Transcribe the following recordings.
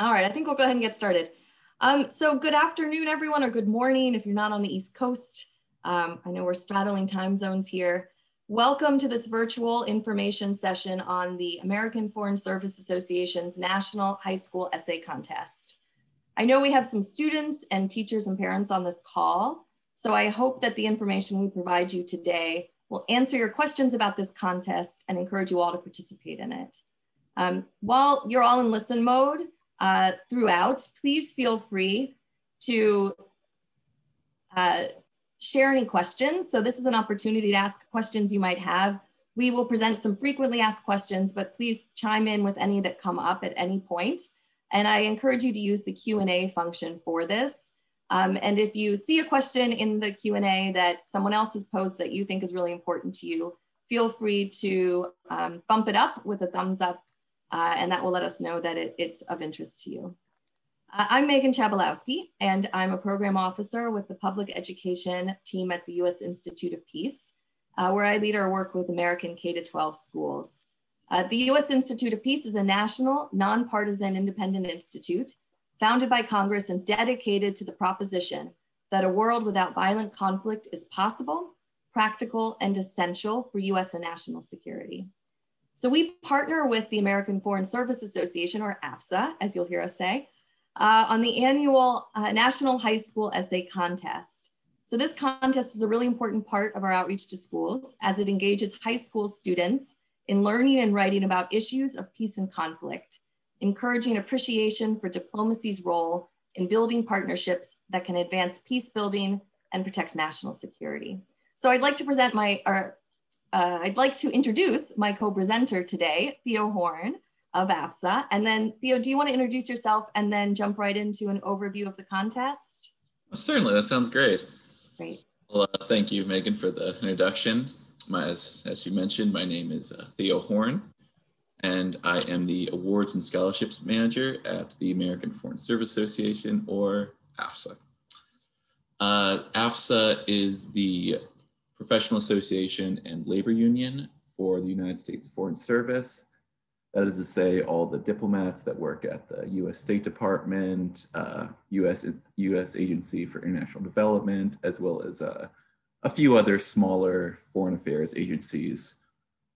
All right, I think we'll go ahead and get started. Um, so good afternoon, everyone, or good morning if you're not on the East Coast. Um, I know we're straddling time zones here. Welcome to this virtual information session on the American Foreign Service Association's National High School Essay Contest. I know we have some students and teachers and parents on this call, so I hope that the information we provide you today will answer your questions about this contest and encourage you all to participate in it. Um, while you're all in listen mode uh, throughout, please feel free to uh, share any questions. So this is an opportunity to ask questions you might have. We will present some frequently asked questions, but please chime in with any that come up at any point. And I encourage you to use the Q&A function for this. Um, and if you see a question in the Q&A that someone else has posed that you think is really important to you, feel free to um, bump it up with a thumbs up uh, and that will let us know that it, it's of interest to you. Uh, I'm Megan Chabalowski, and I'm a program officer with the public education team at the U.S. Institute of Peace, uh, where I lead our work with American K-12 schools. Uh, the U.S. Institute of Peace is a national, nonpartisan independent institute founded by Congress and dedicated to the proposition that a world without violent conflict is possible, practical, and essential for US and national security. So we partner with the American Foreign Service Association, or AFSA, as you'll hear us say, uh, on the annual uh, National High School Essay Contest. So this contest is a really important part of our outreach to schools as it engages high school students in learning and writing about issues of peace and conflict encouraging appreciation for diplomacy's role in building partnerships that can advance peace building and protect national security. So I'd like to present my, or uh, I'd like to introduce my co-presenter today, Theo Horn of AFSA. And then Theo, do you want to introduce yourself and then jump right into an overview of the contest? Well, certainly, that sounds great. Great. Well, uh, thank you, Megan, for the introduction. My, as, as you mentioned, my name is uh, Theo Horn and I am the Awards and Scholarships Manager at the American Foreign Service Association, or AFSA. Uh, AFSA is the professional association and labor union for the United States Foreign Service. That is to say, all the diplomats that work at the US State Department, uh, US, US Agency for International Development, as well as uh, a few other smaller foreign affairs agencies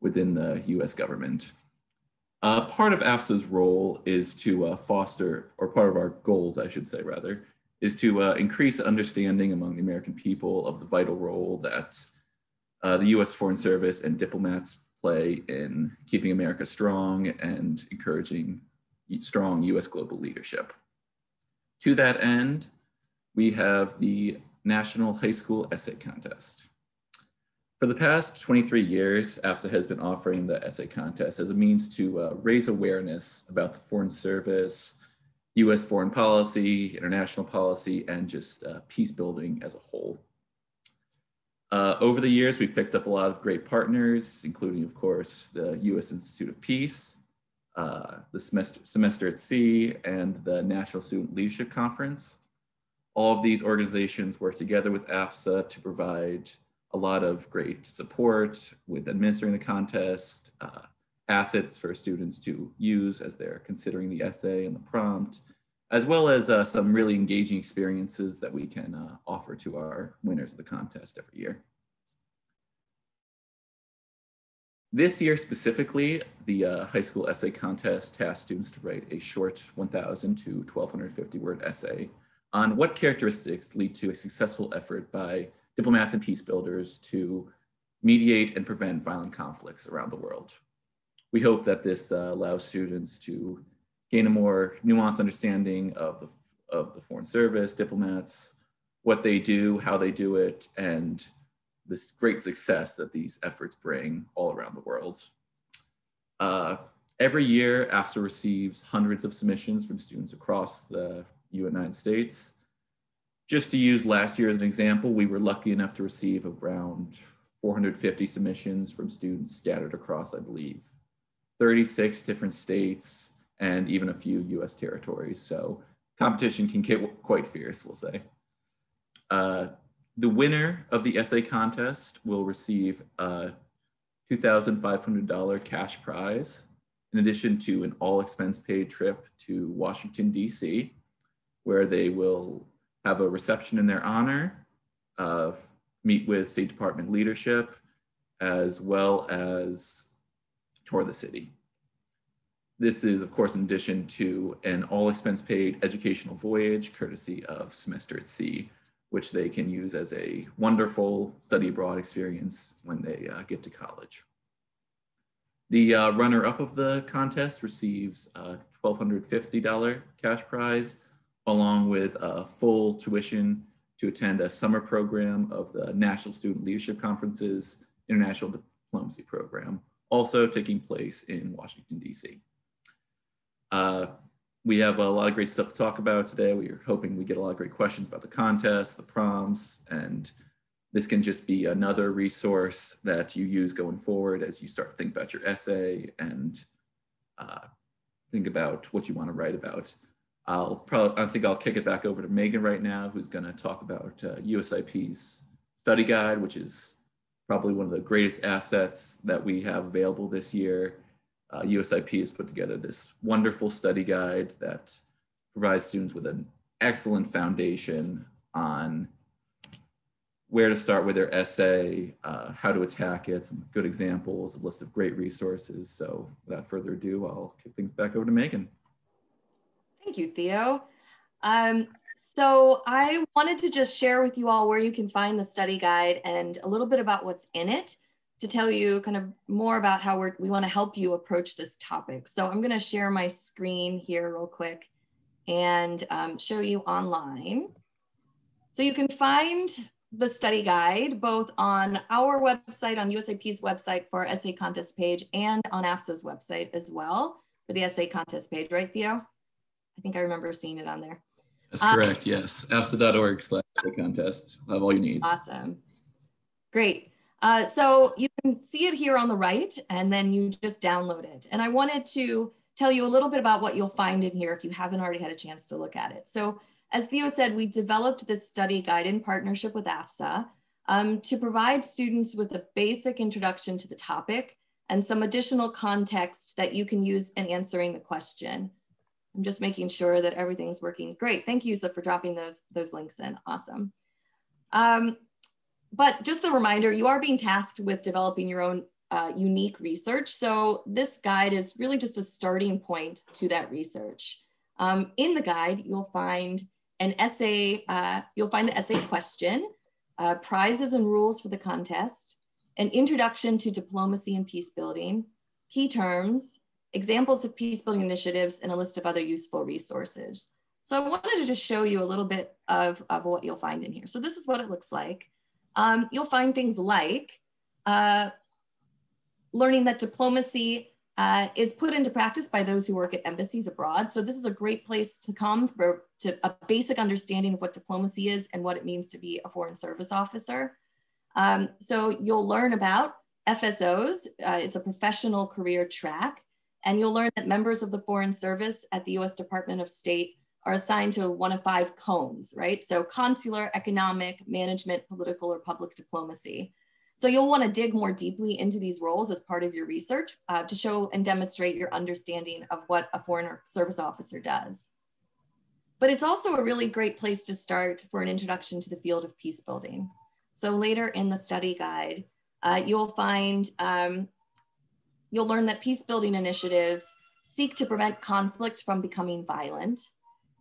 within the US government. Uh, part of AFSA's role is to uh, foster, or part of our goals, I should say, rather, is to uh, increase understanding among the American people of the vital role that uh, the US Foreign Service and diplomats play in keeping America strong and encouraging strong US global leadership. To that end, we have the National High School Essay Contest. For the past 23 years, AFSA has been offering the essay contest as a means to uh, raise awareness about the Foreign Service, US foreign policy, international policy, and just uh, peace building as a whole. Uh, over the years, we've picked up a lot of great partners, including, of course, the US Institute of Peace, uh, the semester, semester at Sea, and the National Student Leadership Conference. All of these organizations work together with AFSA to provide a lot of great support with administering the contest, uh, assets for students to use as they're considering the essay and the prompt, as well as uh, some really engaging experiences that we can uh, offer to our winners of the contest every year. This year specifically, the uh, high school essay contest tasked students to write a short 1,000 to 1,250 word essay on what characteristics lead to a successful effort by diplomats and peace builders to mediate and prevent violent conflicts around the world. We hope that this uh, allows students to gain a more nuanced understanding of the, of the Foreign Service, diplomats, what they do, how they do it, and this great success that these efforts bring all around the world. Uh, every year, AFSA receives hundreds of submissions from students across the United States. Just to use last year as an example, we were lucky enough to receive around 450 submissions from students scattered across, I believe, 36 different states and even a few US territories. So competition can get quite fierce, we'll say. Uh, the winner of the essay contest will receive a $2,500 cash prize in addition to an all expense paid trip to Washington, D.C., where they will have a reception in their honor, uh, meet with State Department leadership, as well as tour the city. This is, of course, in addition to an all expense paid educational voyage courtesy of Semester at Sea, which they can use as a wonderful study abroad experience when they uh, get to college. The uh, runner up of the contest receives a $1,250 cash prize, along with a full tuition to attend a summer program of the National Student Leadership Conference's International Diplomacy Program, also taking place in Washington, D.C. Uh, we have a lot of great stuff to talk about today. We are hoping we get a lot of great questions about the contest, the prompts, and this can just be another resource that you use going forward as you start to think about your essay and uh, think about what you want to write about. I'll probably, I think I'll kick it back over to Megan right now, who's going to talk about uh, USIP's study guide, which is probably one of the greatest assets that we have available this year. Uh, USIP has put together this wonderful study guide that provides students with an excellent foundation on where to start with their essay, uh, how to attack it, some good examples, a list of great resources. So without further ado, I'll kick things back over to Megan. Thank you, Theo. Um, so I wanted to just share with you all where you can find the study guide and a little bit about what's in it to tell you kind of more about how we're, we wanna help you approach this topic. So I'm gonna share my screen here real quick and um, show you online. So you can find the study guide both on our website, on USIP's website for our essay contest page, and on AFSA's website as well for the essay contest page, right, Theo? I think I remember seeing it on there. That's um, correct, yes. AFSA.org slash essay contest. have all you need. Awesome. Great. Uh, so you can see it here on the right, and then you just download it. And I wanted to tell you a little bit about what you'll find in here if you haven't already had a chance to look at it. So as Theo said, we developed this study guide in partnership with AFSA um, to provide students with a basic introduction to the topic and some additional context that you can use in answering the question. I'm just making sure that everything's working. Great, thank you, so for dropping those, those links in, awesome. Um, but just a reminder, you are being tasked with developing your own uh, unique research. So this guide is really just a starting point to that research. Um, in the guide, you'll find an essay, uh, you'll find the essay question, uh, prizes and rules for the contest, an introduction to diplomacy and peace building, key terms, examples of peace building initiatives, and a list of other useful resources. So I wanted to just show you a little bit of, of what you'll find in here. So this is what it looks like. Um, you'll find things like uh, learning that diplomacy uh, is put into practice by those who work at embassies abroad. So this is a great place to come for to a basic understanding of what diplomacy is and what it means to be a foreign service officer. Um, so you'll learn about FSOs. Uh, it's a professional career track. And you'll learn that members of the Foreign Service at the US Department of State are assigned to one of five cones, right? So consular, economic, management, political, or public diplomacy. So you'll want to dig more deeply into these roles as part of your research uh, to show and demonstrate your understanding of what a foreign service officer does. But it's also a really great place to start for an introduction to the field of peace building. So later in the study guide, uh, you'll find, um, you'll learn that peace building initiatives seek to prevent conflict from becoming violent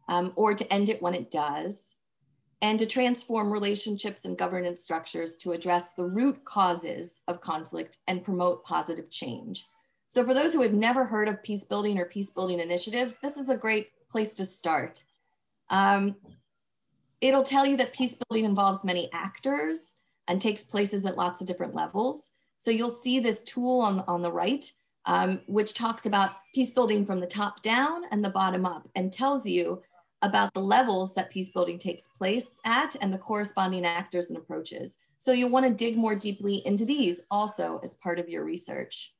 um, or to end it when it does and to transform relationships and governance structures to address the root causes of conflict and promote positive change. So for those who have never heard of peace building or peace building initiatives, this is a great place to start. Um, it'll tell you that peace building involves many actors and takes places at lots of different levels. So you'll see this tool on, on the right, um, which talks about peace building from the top down and the bottom up and tells you about the levels that peace building takes place at and the corresponding actors and approaches. So you'll wanna dig more deeply into these also as part of your research.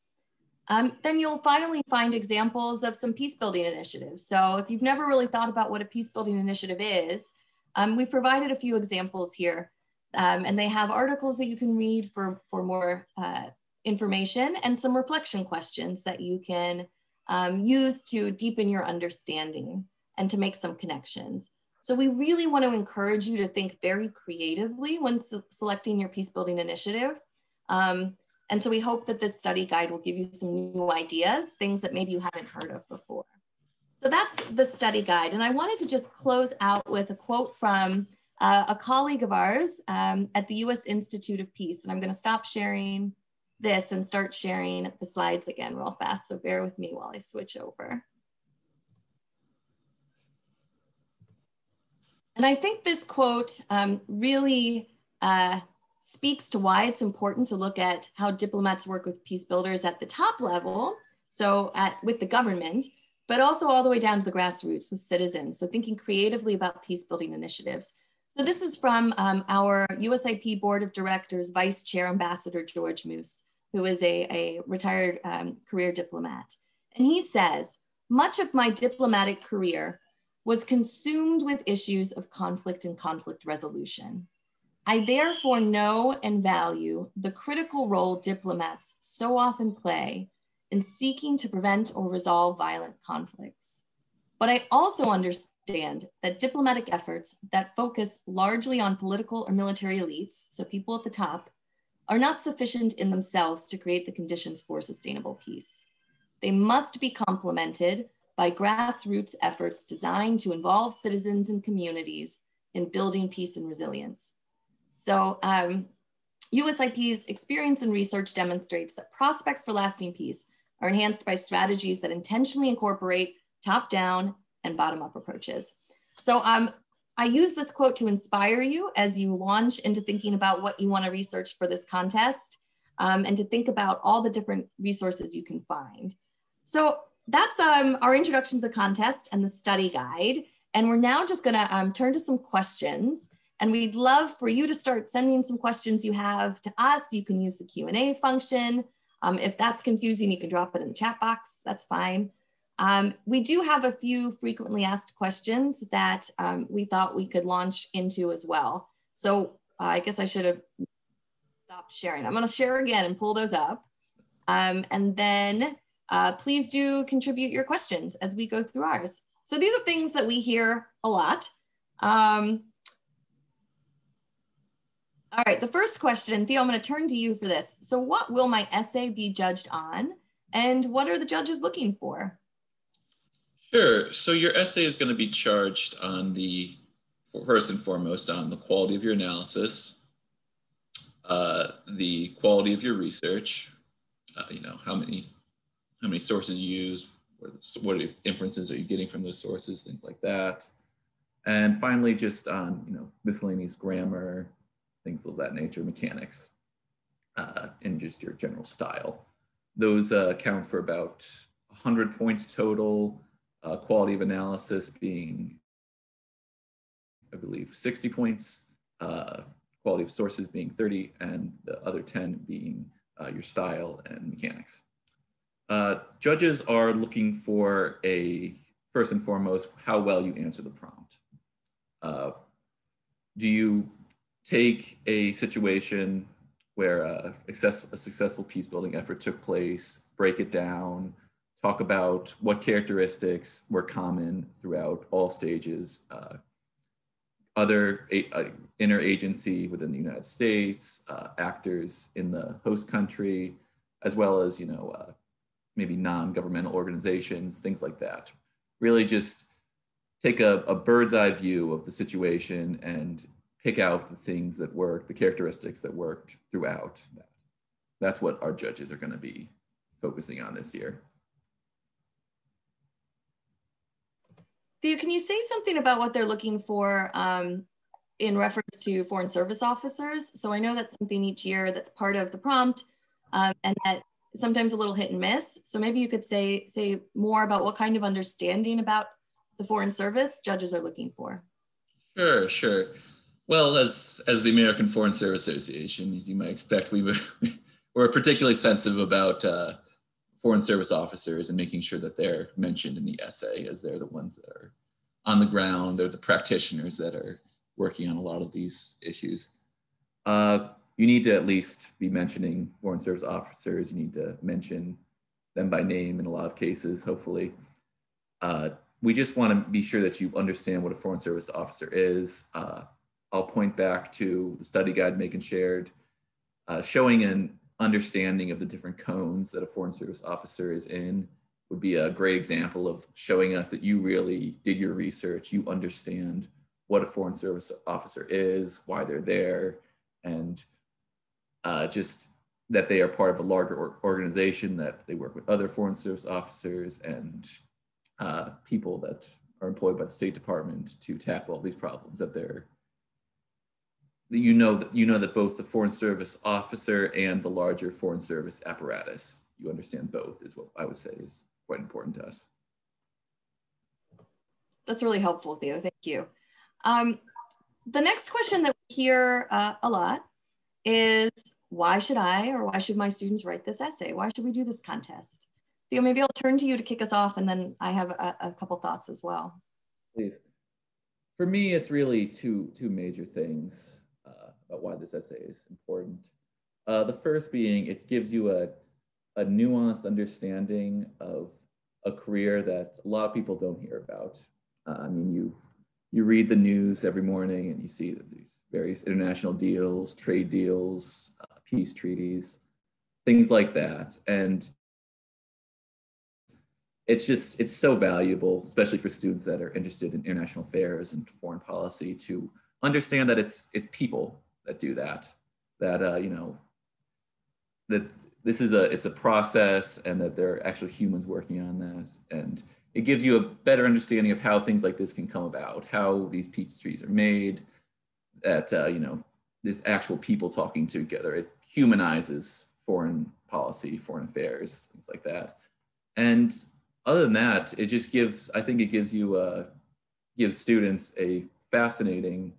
Um, then you'll finally find examples of some peace building initiatives. So if you've never really thought about what a peace building initiative is, um, we've provided a few examples here um, and they have articles that you can read for, for more uh, information and some reflection questions that you can um, use to deepen your understanding and to make some connections. So we really want to encourage you to think very creatively when selecting your peace building initiative. Um, and so we hope that this study guide will give you some new ideas, things that maybe you haven't heard of before. So that's the study guide. And I wanted to just close out with a quote from uh, a colleague of ours um, at the US Institute of Peace. And I'm gonna stop sharing this and start sharing the slides again real fast. So bear with me while I switch over. And I think this quote um, really uh, speaks to why it's important to look at how diplomats work with peace builders at the top level, so at, with the government, but also all the way down to the grassroots with citizens. So thinking creatively about peace building initiatives. So this is from um, our USIP Board of Directors Vice Chair Ambassador George Moose, who is a, a retired um, career diplomat. And he says, much of my diplomatic career was consumed with issues of conflict and conflict resolution. I therefore know and value the critical role diplomats so often play in seeking to prevent or resolve violent conflicts. But I also understand that diplomatic efforts that focus largely on political or military elites, so people at the top, are not sufficient in themselves to create the conditions for sustainable peace. They must be complemented by grassroots efforts designed to involve citizens and communities in building peace and resilience. So um, USIP's experience and research demonstrates that prospects for lasting peace are enhanced by strategies that intentionally incorporate top-down and bottom-up approaches. So um, I use this quote to inspire you as you launch into thinking about what you wanna research for this contest um, and to think about all the different resources you can find. So that's um, our introduction to the contest and the study guide. And we're now just gonna um, turn to some questions. And we'd love for you to start sending some questions you have to us. You can use the Q&A function. Um, if that's confusing, you can drop it in the chat box, that's fine. Um, we do have a few frequently asked questions that um, we thought we could launch into as well. So uh, I guess I should have stopped sharing. I'm gonna share again and pull those up. Um, and then uh, please do contribute your questions as we go through ours. So these are things that we hear a lot. Um, all right, the first question, Theo, I'm going to turn to you for this. So, what will my essay be judged on, and what are the judges looking for? Sure. So, your essay is going to be charged on the first and foremost on the quality of your analysis, uh, the quality of your research, uh, you know, how many how many sources you use, what inferences are you getting from those sources, things like that. And finally, just on you know miscellaneous grammar, things of that nature, mechanics, uh, and just your general style. Those uh, count for about 100 points total, uh, quality of analysis being, I believe, 60 points, uh, quality of sources being 30, and the other 10 being uh, your style and mechanics. Uh, judges are looking for a, first and foremost, how well you answer the prompt. do you take a situation where a, a successful peace building effort took place, break it down, talk about what characteristics were common throughout all stages, uh, other uh, interagency within the United States, uh, actors in the host country, as well as you know uh, maybe non-governmental organizations, things like that. Really, just take a, a bird's eye view of the situation and pick out the things that work, the characteristics that worked throughout that. That's what our judges are going to be focusing on this year. Theo, can you say something about what they're looking for um, in reference to foreign service officers? So I know that's something each year that's part of the prompt um, and that sometimes a little hit and miss. So maybe you could say, say more about what kind of understanding about the foreign service judges are looking for. Sure, sure. Well, as as the American Foreign Service Association, as you might expect, we were, particularly sensitive about uh, foreign service officers and making sure that they're mentioned in the essay, as they're the ones that are on the ground. They're the practitioners that are working on a lot of these issues. Uh, you need to at least be mentioning foreign service officers. You need to mention them by name in a lot of cases, hopefully. Uh, we just want to be sure that you understand what a Foreign Service officer is. Uh, I'll point back to the study guide Megan shared, uh, showing an understanding of the different cones that a Foreign Service officer is in would be a great example of showing us that you really did your research, you understand what a Foreign Service officer is, why they're there, and uh, just that they are part of a larger or organization, that they work with other Foreign Service officers and uh, people that are employed by the State Department to tackle all these problems that they're that you know that you know that both the foreign service officer and the larger foreign service apparatus you understand both is what i would say is quite important to us. That's really helpful theo. Thank you. Um, the next question that we hear uh, a lot is why should i or why should my students write this essay why should we do this contest Theo, maybe I'll turn to you to kick us off, and then I have a, a couple thoughts as well. Please. For me, it's really two two major things uh, about why this essay is important. Uh, the first being it gives you a a nuanced understanding of a career that a lot of people don't hear about. Uh, I mean, you you read the news every morning and you see these various international deals, trade deals, uh, peace treaties, things like that, and it's just it's so valuable especially for students that are interested in international affairs and foreign policy to understand that it's it's people that do that that uh, you know that this is a it's a process and that there are actual humans working on this. And it gives you a better understanding of how things like this can come about how these peace treaties are made that uh, you know there's actual people talking together. It humanizes foreign policy foreign affairs things like that and other than that, it just gives, I think it gives you, uh, gives students a fascinating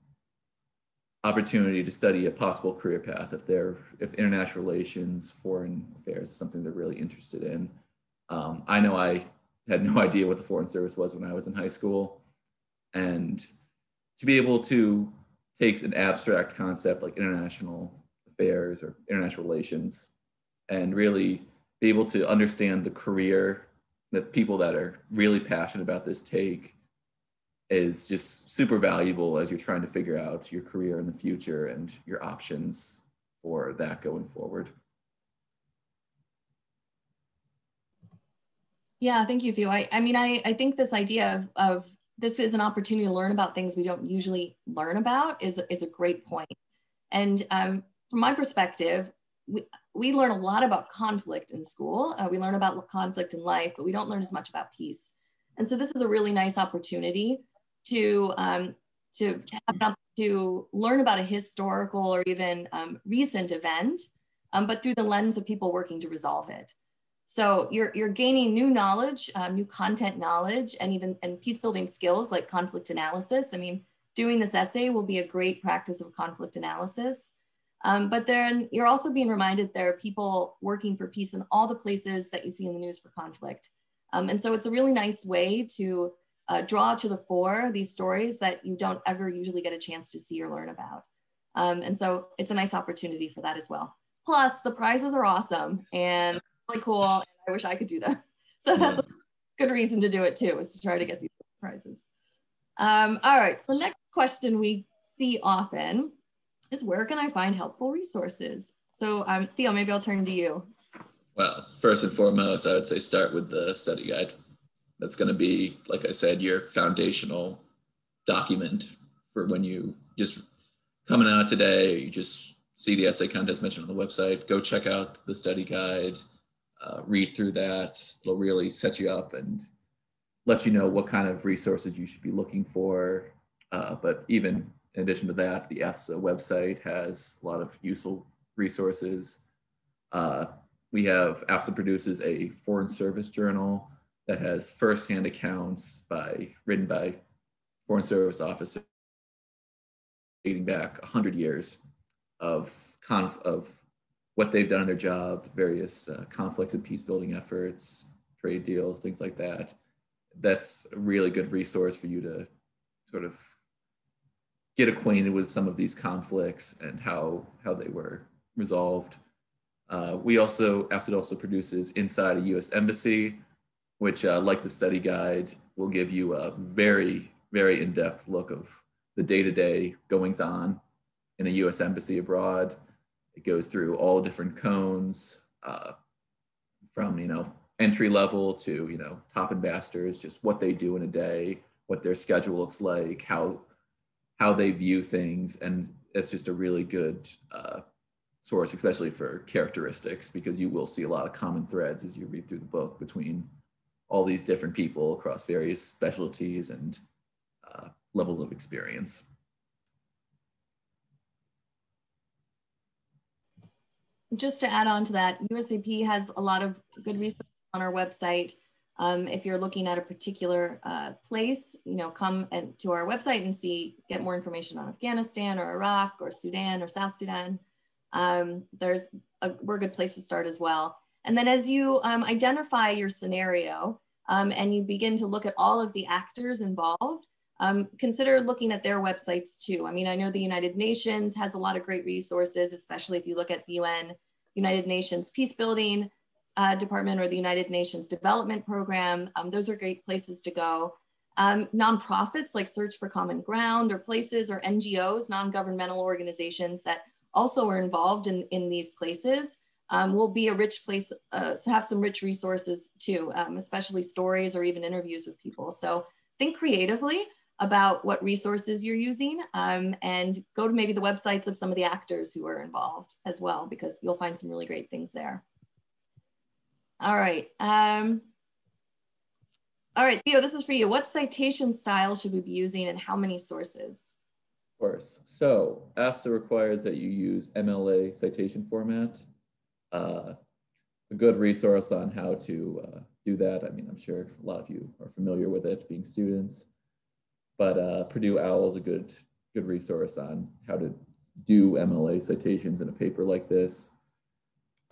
opportunity to study a possible career path if they're, if international relations, foreign affairs is something they're really interested in. Um, I know I had no idea what the Foreign Service was when I was in high school. And to be able to take an abstract concept like international affairs or international relations and really be able to understand the career that people that are really passionate about this take is just super valuable as you're trying to figure out your career in the future and your options for that going forward. Yeah, thank you, Theo. I, I mean, I, I think this idea of, of this is an opportunity to learn about things we don't usually learn about is, is a great point. And um, from my perspective, we, we learn a lot about conflict in school. Uh, we learn about conflict in life, but we don't learn as much about peace. And so this is a really nice opportunity to, um, to, to, to learn about a historical or even um, recent event, um, but through the lens of people working to resolve it. So you're, you're gaining new knowledge, um, new content knowledge, and even and peace building skills like conflict analysis. I mean, doing this essay will be a great practice of conflict analysis. Um, but then you're also being reminded there are people working for peace in all the places that you see in the news for conflict. Um, and so it's a really nice way to uh, draw to the fore these stories that you don't ever usually get a chance to see or learn about. Um, and so it's a nice opportunity for that as well. Plus the prizes are awesome and really cool. And I wish I could do them. So that's a good reason to do it too, is to try to get these prizes. Um, all right, so the next question we see often is where can I find helpful resources? So um, Theo, maybe I'll turn to you. Well, first and foremost, I would say start with the study guide. That's going to be, like I said, your foundational document for when you just coming out today, you just see the essay contest mentioned on the website, go check out the study guide, uh, read through that. It'll really set you up and let you know what kind of resources you should be looking for. Uh, but even in addition to that, the AFSA website has a lot of useful resources. Uh, we have AFSA produces a foreign service journal that has firsthand accounts by written by foreign service officers dating back 100 years of conf, of what they've done in their job, various uh, conflicts and peace building efforts, trade deals, things like that. That's a really good resource for you to sort of get acquainted with some of these conflicts and how how they were resolved. Uh, we also, AFSA also produces Inside a US Embassy, which, uh, like the study guide, will give you a very, very in depth look of the day to day goings on in a US Embassy abroad. It goes through all different cones uh, from, you know, entry level to, you know, top ambassadors, just what they do in a day, what their schedule looks like, how how they view things, and it's just a really good uh, source, especially for characteristics, because you will see a lot of common threads as you read through the book between all these different people across various specialties and uh, levels of experience. Just to add on to that, USIP has a lot of good resources on our website. Um, if you're looking at a particular uh, place, you know, come and to our website and see, get more information on Afghanistan or Iraq or Sudan or South Sudan um, there's a, we're a good place to start as well. And then as you um, identify your scenario um, and you begin to look at all of the actors involved, um, consider looking at their websites too. I mean, I know the United Nations has a lot of great resources, especially if you look at the UN, United Nations Peace Building uh, Department or the United Nations Development Program. Um, those are great places to go. Um, nonprofits like Search for Common Ground or places or NGOs, non-governmental organizations that also are involved in, in these places um, will be a rich place uh, have some rich resources too, um, especially stories or even interviews with people. So think creatively about what resources you're using um, and go to maybe the websites of some of the actors who are involved as well, because you'll find some really great things there. All right. Um, all right, Theo, this is for you. What citation style should we be using and how many sources? Of course. So AFSA requires that you use MLA citation format. Uh, a good resource on how to uh, do that. I mean, I'm sure a lot of you are familiar with it being students, but uh, Purdue OWL is a good, good resource on how to do MLA citations in a paper like this.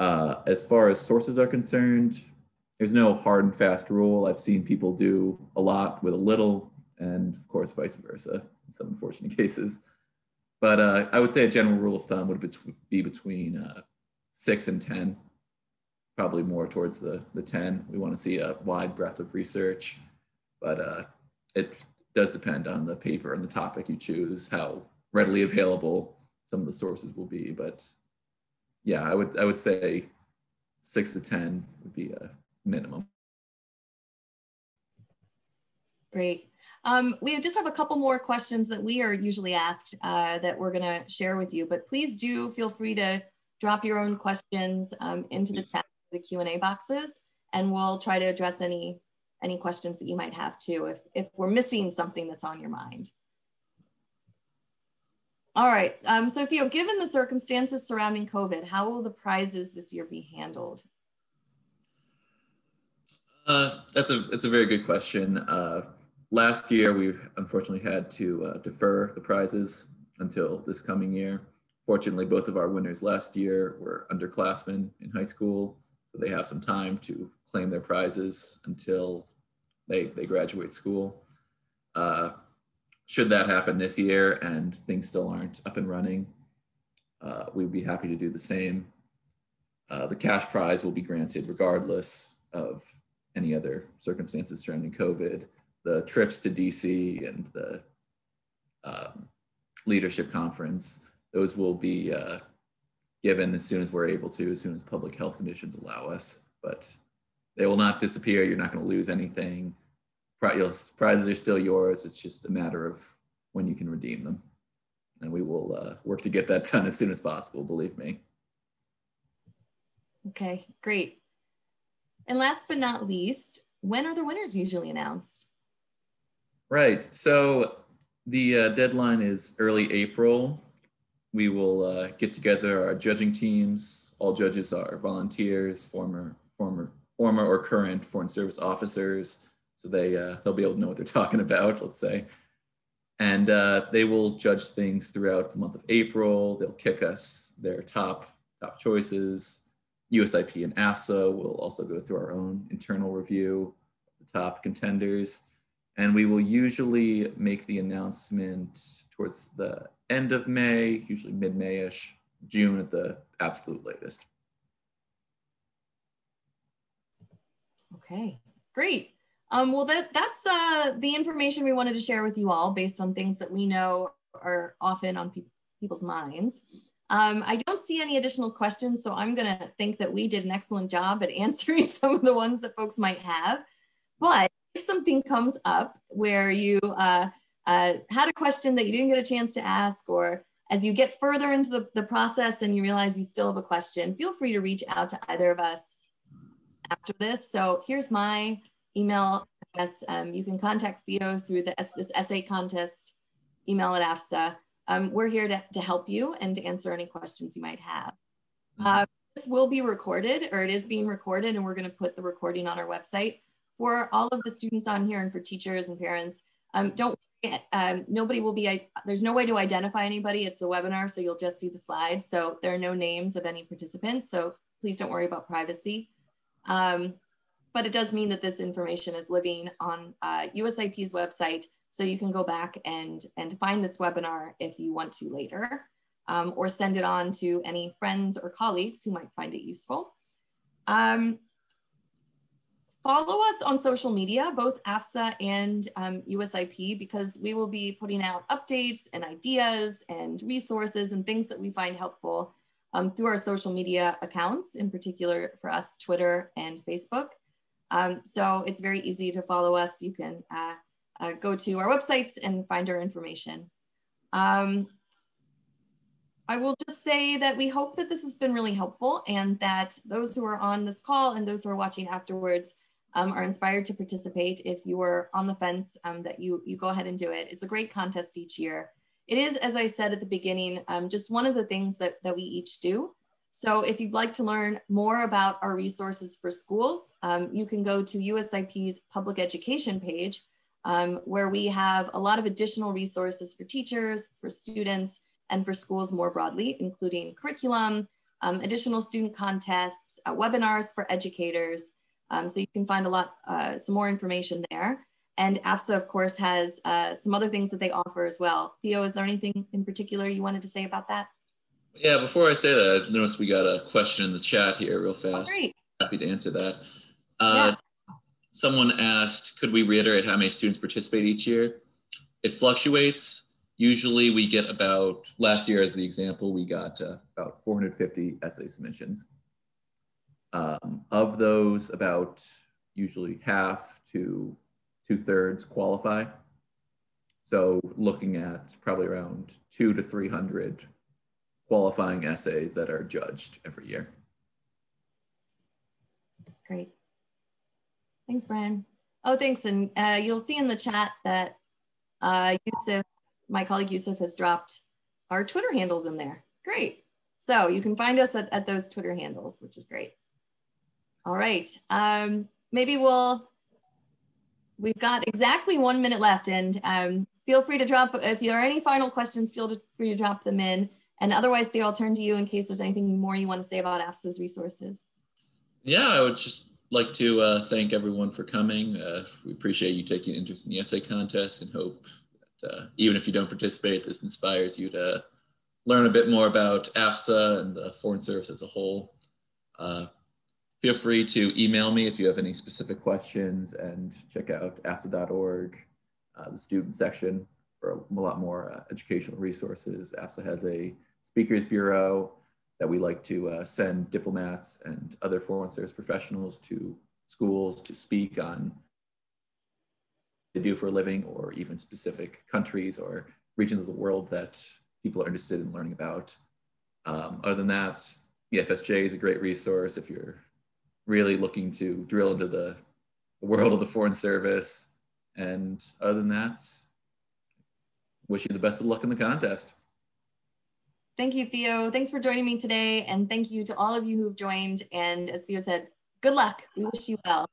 Uh, as far as sources are concerned, there's no hard and fast rule. I've seen people do a lot with a little, and of course, vice versa in some unfortunate cases. But uh, I would say a general rule of thumb would be between uh, six and 10, probably more towards the, the 10. We want to see a wide breadth of research, but uh, it does depend on the paper and the topic you choose, how readily available some of the sources will be. But yeah, I would, I would say six to 10 would be a minimum. Great. Um, we just have a couple more questions that we are usually asked uh, that we're going to share with you, but please do feel free to drop your own questions um, into the chat, the Q&A boxes, and we'll try to address any, any questions that you might have too, if, if we're missing something that's on your mind. All right, um, so Theo, given the circumstances surrounding COVID, how will the prizes this year be handled? Uh, that's a that's a very good question. Uh, last year we unfortunately had to uh, defer the prizes until this coming year. Fortunately, both of our winners last year were underclassmen in high school, so they have some time to claim their prizes until they, they graduate school. Should that happen this year and things still aren't up and running, uh, we'd be happy to do the same. Uh, the cash prize will be granted regardless of any other circumstances surrounding COVID the trips to DC and the um, leadership conference, those will be uh, given as soon as we're able to, as soon as public health conditions allow us. But they will not disappear. You're not going to lose anything. Your prizes are still yours. It's just a matter of when you can redeem them. And we will uh, work to get that done as soon as possible, believe me. Okay, great. And last but not least, when are the winners usually announced? Right. So the uh, deadline is early April. We will uh, get together our judging teams. All judges are volunteers, former, former, former or current foreign service officers so they uh, they'll be able to know what they're talking about. Let's say, and uh, they will judge things throughout the month of April. They'll kick us their top top choices. USIP and AFSA will also go through our own internal review of the top contenders. And we will usually make the announcement towards the end of May, usually mid Mayish June at the absolute latest. Okay, great. Um, well, that, that's uh, the information we wanted to share with you all based on things that we know are often on pe people's minds. Um, I don't see any additional questions, so I'm gonna think that we did an excellent job at answering some of the ones that folks might have. But if something comes up where you uh, uh, had a question that you didn't get a chance to ask, or as you get further into the, the process and you realize you still have a question, feel free to reach out to either of us after this. So here's my email address. Um, you can contact Theo through the, this essay contest email at AFSA. Um, we're here to, to help you and to answer any questions you might have. Mm-hmm. Uh, this will be recorded or it is being recorded and we're going to put the recording on our website for all of the students on here and for teachers and parents. Um, don't um, nobody will be, there's no way to identify anybody. It's a webinar, so you'll just see the slides. So there are no names of any participants. So please don't worry about privacy. Um, but it does mean that this information is living on uh, USIP's website. So you can go back and, and find this webinar if you want to later, um, or send it on to any friends or colleagues who might find it useful. Um, follow us on social media, both AFSA and um, USIP, because we will be putting out updates and ideas and resources and things that we find helpful um, through our social media accounts, in particular for us, Twitter and Facebook. Um, so it's very easy to follow us. You can uh, uh, go to our websites and find our information. Um, I will just say that we hope that this has been really helpful and that those who are on this call and those who are watching afterwards um, are inspired to participate. If you are on the fence, um, that you, you go ahead and do it. It's a great contest each year. It is, as I said at the beginning, um, just one of the things that, that we each do. So if you'd like to learn more about our resources for schools, um, you can go to USIP's public education page, um, where we have a lot of additional resources for teachers, for students, and for schools more broadly, including curriculum, um, additional student contests, uh, webinars for educators, um, so you can find a lot, uh, some more information there. And AFSA, of course, has uh, some other things that they offer as well. Theo, is there anything in particular you wanted to say about that? Yeah, before I say that, I noticed we got a question in the chat here real fast. Oh, great. Happy to answer that. Uh, yeah. Someone asked, could we reiterate how many students participate each year? It fluctuates. Usually we get about, last year as the example, we got uh, about 450 essay submissions. Um, of those, about usually half to two thirds qualify. So looking at probably around two to 300 qualifying essays that are judged every year. Great. Thanks, Brian. Oh, thanks. And uh, you'll see in the chat that uh, Yusuf, my colleague Yusuf has dropped our Twitter handles in there. Great. So you can find us at, at those Twitter handles, which is great. All right. Um, maybe we'll, we've got exactly one minute left and um, feel free to drop, if there are any final questions, feel free to drop them in. And otherwise, Theo, I'll turn to you in case there's anything more you want to say about AFSA's resources. Yeah, I would just like to uh, thank everyone for coming. Uh, we appreciate you taking interest in the essay contest and hope that uh, even if you don't participate, this inspires you to learn a bit more about AFSA and the Foreign Service as a whole. Uh, feel free to email me if you have any specific questions and check out afsa.org, uh, the student section for a lot more uh, educational resources. AFSA has a speakers bureau that we like to uh, send diplomats and other foreign service professionals to schools to speak on they do for a living or even specific countries or regions of the world that people are interested in learning about. Um, other than that, the FSJ is a great resource if you're really looking to drill into the, the world of the foreign service. And other than that, wish you the best of luck in the contest. Thank you, Theo. Thanks for joining me today. And thank you to all of you who've joined. And as Theo said, good luck. We wish you well.